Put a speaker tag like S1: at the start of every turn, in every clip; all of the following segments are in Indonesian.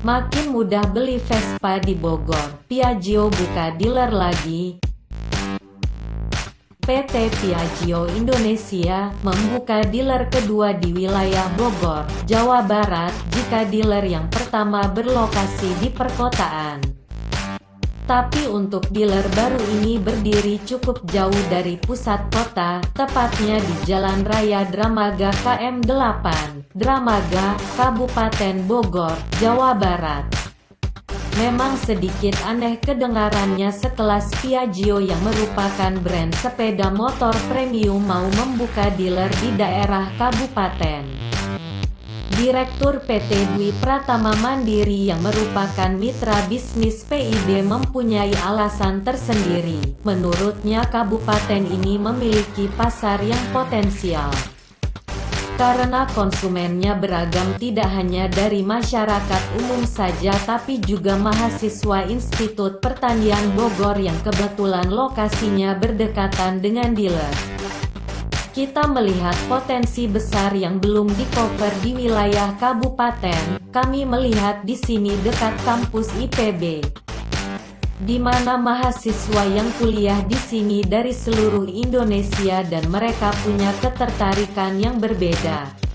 S1: Makin mudah beli Vespa di Bogor, Piaggio buka dealer lagi. PT Piaggio Indonesia membuka dealer kedua di wilayah Bogor, Jawa Barat, jika dealer yang pertama berlokasi di perkotaan. Tapi untuk dealer baru ini berdiri cukup jauh dari pusat kota, tepatnya di Jalan Raya Dramaga KM 8, Dramaga, Kabupaten Bogor, Jawa Barat. Memang sedikit aneh kedengarannya sekelas Piaggio yang merupakan brand sepeda motor premium mau membuka dealer di daerah kabupaten. Direktur PT Dwi Pratama Mandiri yang merupakan mitra bisnis PID mempunyai alasan tersendiri. Menurutnya kabupaten ini memiliki pasar yang potensial karena konsumennya beragam tidak hanya dari masyarakat umum saja tapi juga mahasiswa Institut Pertanian Bogor yang kebetulan lokasinya berdekatan dengan dealer. Kita melihat potensi besar yang belum di-cover di wilayah kabupaten. Kami melihat di sini dekat kampus IPB di mana mahasiswa yang kuliah di sini dari seluruh Indonesia dan mereka punya ketertarikan yang berbeda.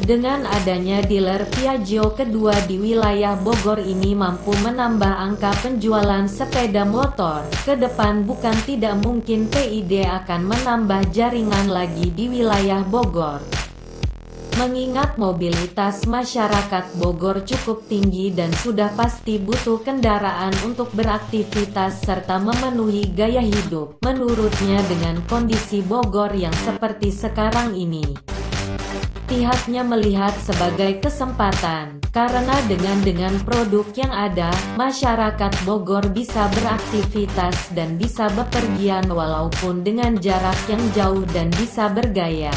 S1: Dengan adanya dealer Piaggio kedua di wilayah Bogor ini mampu menambah angka penjualan sepeda motor, ke depan bukan tidak mungkin PID akan menambah jaringan lagi di wilayah Bogor. Mengingat mobilitas masyarakat Bogor cukup tinggi dan sudah pasti butuh kendaraan untuk beraktivitas serta memenuhi gaya hidup, menurutnya dengan kondisi Bogor yang seperti sekarang ini. Pihaknya melihat sebagai kesempatan, karena dengan dengan produk yang ada, masyarakat Bogor bisa beraktivitas dan bisa bepergian walaupun dengan jarak yang jauh dan bisa bergaya.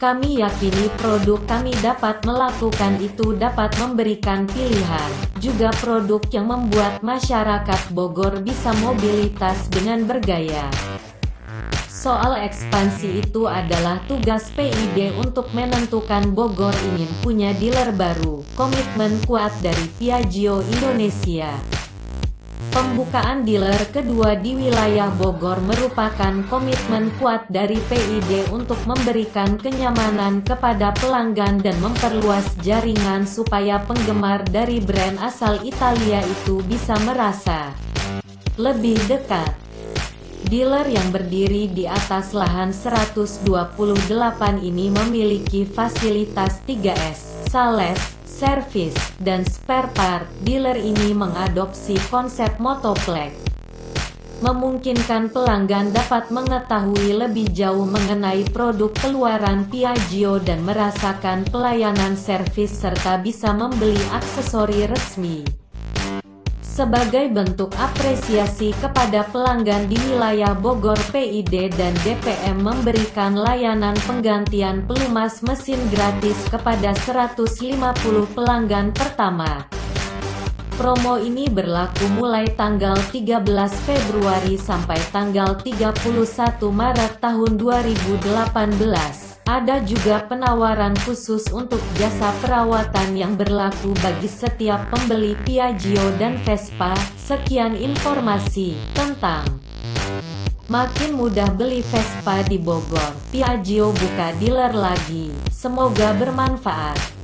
S1: Kami yakini produk kami dapat melakukan itu dapat memberikan pilihan, juga produk yang membuat masyarakat Bogor bisa mobilitas dengan bergaya. Soal ekspansi itu adalah tugas PID untuk menentukan Bogor ingin punya dealer baru, komitmen kuat dari Piaggio Indonesia. Pembukaan dealer kedua di wilayah Bogor merupakan komitmen kuat dari PID untuk memberikan kenyamanan kepada pelanggan dan memperluas jaringan supaya penggemar dari brand asal Italia itu bisa merasa lebih dekat. Dealer yang berdiri di atas lahan 128 ini memiliki fasilitas 3S, Sales, servis, dan spare part, dealer ini mengadopsi konsep motoplex. Memungkinkan pelanggan dapat mengetahui lebih jauh mengenai produk keluaran Piaggio dan merasakan pelayanan servis serta bisa membeli aksesori resmi. Sebagai bentuk apresiasi kepada pelanggan di wilayah Bogor PID dan DPM memberikan layanan penggantian pelumas mesin gratis kepada 150 pelanggan pertama. Promo ini berlaku mulai tanggal 13 Februari sampai tanggal 31 Maret tahun 2018. Ada juga penawaran khusus untuk jasa perawatan yang berlaku bagi setiap pembeli Piaggio dan Vespa. Sekian informasi tentang Makin mudah beli Vespa di Bogor, Piaggio buka dealer lagi. Semoga bermanfaat.